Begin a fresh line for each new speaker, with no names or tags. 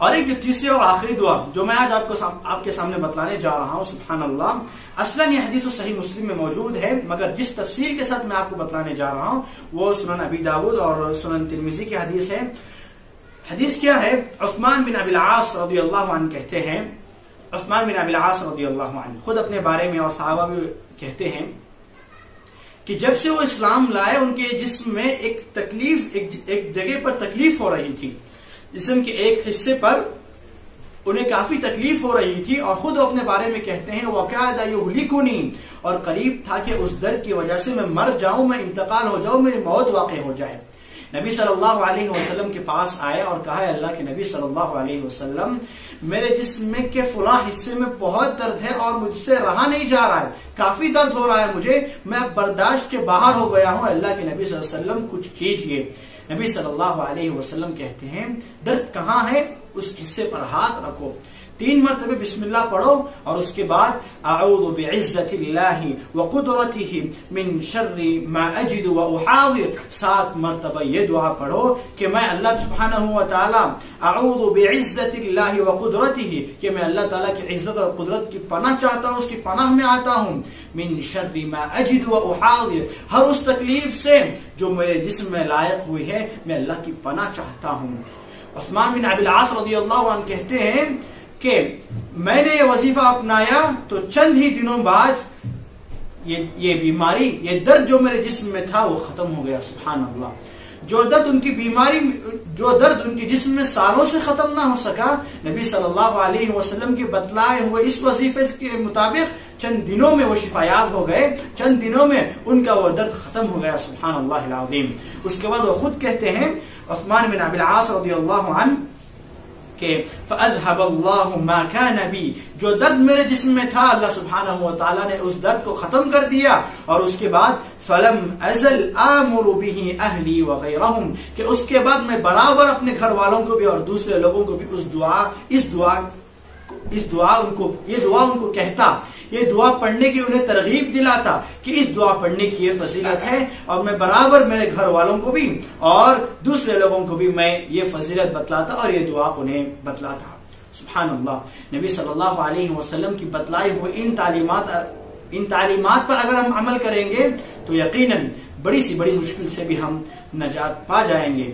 और एक जो तीसरी और आखिरी दुआ जो मैं आज आपको साम, आपके सामने बतलाने जा रहा हूँ सुबहान अल्लाह असलन यह हदीस सही मुस्लिम में मौजूद है मगर जिस तफसील के साथ मैं आपको बतलाने जा रहा हूँ वो सुनन अबी दाऊद और सुनन तिरमिजी की हदीस है। हदीस क्या है? उस्मान बिन अबिल आस रदी अल्लाह कहते हैं। उस्मान बिन अबिल आस रदी अल्लाह खुद अपने बारे में और साहबा भी कहते हैं कि जब से वो इस्लाम लाए उनके जिसम में एक तकलीफ़ एक, एक जगह पर तकलीफ़ हो रही थी। जिसम के एक हिस्से पर उन्हें काफ़ी तकलीफ़ हो रही थी और खुद अपने बारे में कहते हैं, वकायदा युहलिकुनी, और करीब था कि उस दर्द की वजह से मैं मर जाऊँ, मैं इंतकाल हो जाऊँ, मेरी मौत वाक़ हो जाए। नबी सल्लल्लाहु अलैहि वसल्लम के पास आए और कहा अल्लाह के नबी सल्लल्लाहु अलैहि वसल्लम, मेरे जिस्म के फुला हिस्से में बहुत दर्द है और मुझसे रहा नहीं जा रहा है। काफ़ी दर्द हो रहा है मुझे। मैं बर्दाश्त के बाहर हो गया हूँ। अल्लाह के नबी वसल्लम कुछ कीजिए। नबी सल्लल्लाहु अलैहि वसल्लम कहते हैं, दर्द कहाँ है? उस हिस्से पर हाथ रखो। तीन मरतबे बिस्मिल्लाह पढ़ो और उसके बाद आऊदु बिइज्जतिल्लाहि व कुदरतिहि मिन शर्रि मा अजिद व उहादिर। सात मरतबा ये दुआ पढ़ो कि मैं अल्लाह सुब्हानहु व तआला आऊदु बिइज्जतिल्लाहि व कुदरतिहि, कि मैं अल्लाह ताला की इज़्ज़त और कुदरत की पनाह चाहता हूँ, उसकी पनाह में आता हूँ। मिन शर्रि मा अजिद व उहादिर, हर उस तकलीफ़ से जो मेरे जिस्म में लायक हुई है, मैं अल्लाह की पनाह चाहता हूँ। उस्मान बिन अबिल आस रज़ी अल्लाह कहते हैं कि मैंने ये वजीफा अपनाया तो चंद ही दिनों बाद ये ये बीमारी, ये दर्द जो मेरे जिस्म में था वो खत्म हो गया सुबहान अल्लाह जो दर्द उनकी बीमारी, जो दर्द उनके जिस्म में सालों से खत्म ना हो सका, नबी सल्लल्लाहु अलैहि वसल्लम के बतलाए हुए इस वजीफे के मुताबिक चंद दिनों में वो शिफायाब हो गए, चंद दिनों में उनका वो दर्द खत्म हो गया सुबहान अल्लाह उसके बाद वो खुद कहते हैं उस्मान बिन अबिल आस रदी अल्लाह नबी जो दर्द मेरे जिस्म में था, अल्लाह सुबहानहु व तआला ने उस दर्द को खत्म कर दिया। और उसके बाद, फलम अजल आमुरु बिही अहली व गैरहुम कि उसके बाद मैं बराबर अपने घर वालों को भी और दूसरे लोगों को भी उस दुआ, इस दुआ इस दुआ उनको, ये दुआ उनको कहता, ये दुआ पढ़ने की उन्हें तरगीब दिलाता कि इस दुआ पढ़ने की ये फजीलत है और मैं बराबर मेरे घर वालों को भी और दूसरे लोगों को भी मैं ये फजीलत बतलाता और ये दुआ उन्हें बतलाता। सुबहान अल्लाह नबी सल्लल्लाहु अलैहि वसल्लम की बतलाई हुई इन तालीमात इन तालीमात पर अगर हम अमल करेंगे तो यकीनन बड़ी सी बड़ी मुश्किल से भी हम नजात पा जाएँगे।